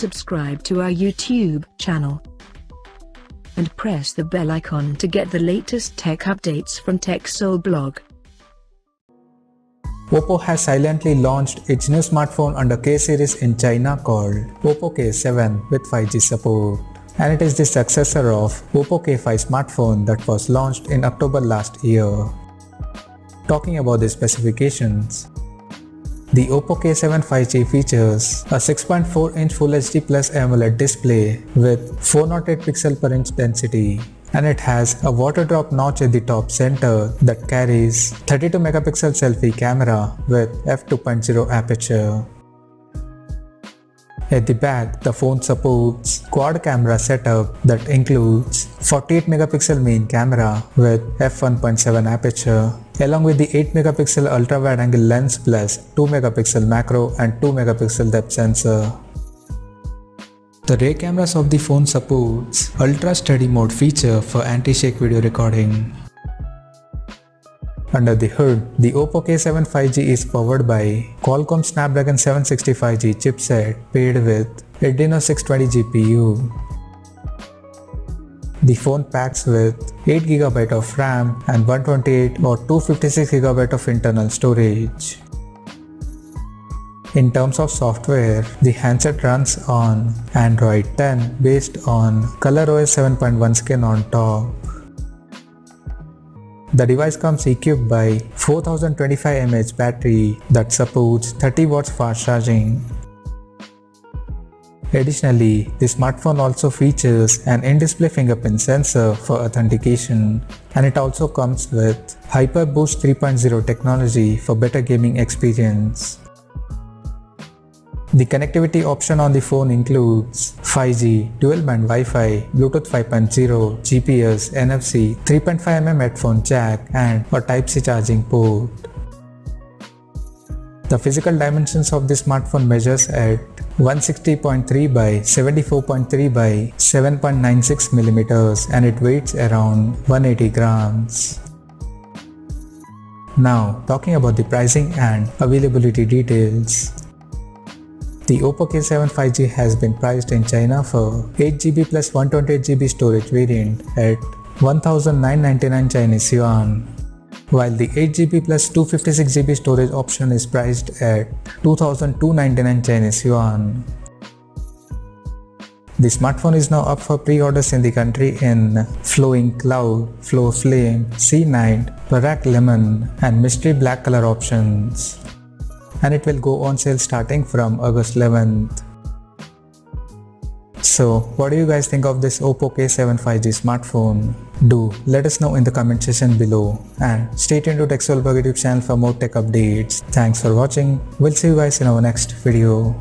subscribe to our YouTube channel and press the bell icon to get the latest tech updates from TechSole blog. Oppo has silently launched its new smartphone under K series in China called Oppo K7 with 5G support. And it is the successor of Oppo K5 smartphone that was launched in October last year. Talking about the specifications, the Oppo K7 5G features a 6.4-inch Full HD Plus AMOLED display with 408 pixel per inch density and it has a water drop notch at the top center that carries 32 megapixel selfie camera with f2.0 aperture. At the back, the phone supports quad camera setup that includes 48 megapixel main camera with f1.7 aperture along with the 8 megapixel ultra wide angle lens plus 2 megapixel macro and 2 megapixel depth sensor. The rear cameras of the phone supports ultra steady mode feature for anti-shake video recording. Under the hood, the Oppo K7 5G is powered by Qualcomm Snapdragon 765G chipset paired with Adreno 620 GPU. The phone packs with 8GB of RAM and 128 or 256GB of internal storage. In terms of software, the handset runs on Android 10 based on ColorOS 7.1 skin on top. The device comes equipped by 4025 mAh battery that supports 30 watts fast charging. Additionally, the smartphone also features an in-display fingerprint sensor for authentication and it also comes with HyperBoost 3.0 technology for better gaming experience. The connectivity option on the phone includes 5G, dual band Wi-Fi, Bluetooth 5.0, GPS, NFC, 3.5mm headphone jack and a Type-C charging port. The physical dimensions of the smartphone measures at 160.3 by 74.3 by 7.96 millimeters and it weighs around 180 grams. Now talking about the pricing and availability details. The Oppo K7 5G has been priced in China for 8GB plus 128GB storage variant at 1999 Chinese yuan, while the 8GB plus 256GB storage option is priced at 2299 Chinese yuan. The smartphone is now up for pre-orders in the country in Flowing Cloud, Flow Flame, C9, Barack Lemon and Mystery Black color options and it will go on sale starting from August 11th. So what do you guys think of this Oppo K7 5G smartphone? Do let us know in the comment section below and stay tuned to TechSole YouTube channel for more tech updates. Thanks for watching. We'll see you guys in our next video.